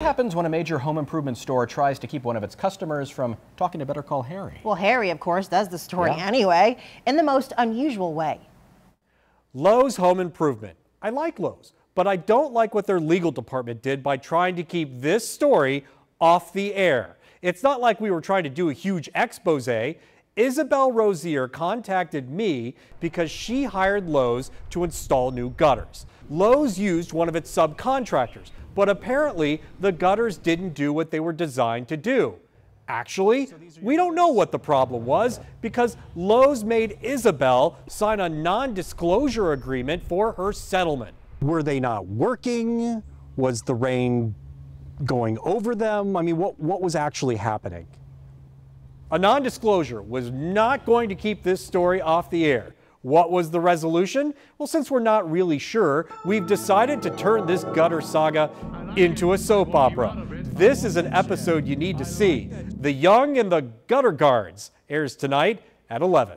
What happens when a major home improvement store tries to keep one of its customers from talking to Better Call Harry? Well, Harry, of course, does the story Yeah. anyway, in the most unusual way. Lowe's Home Improvement. I like Lowe's, but I don't like what their legal department did by trying to keep this story off the air. It's not like we were trying to do a huge expose. Isabel Rosier contacted me because she hired Lowe's to install new gutters. Lowe's used one of its subcontractors, but apparently the gutters didn't do what they were designed to do. Actually, we don't know what the problem was because Lowe's made Isabel sign a non disclosure agreement for her settlement. Were they not working? Was the rain going over them? I mean, what, what was actually happening? A non disclosure was not going to keep this story off the air. What was the resolution? Well, since we're not really sure, we've decided to turn this gutter saga into a soap opera. This is an episode you need to see. The Young and the Gutter Guards airs tonight at 11.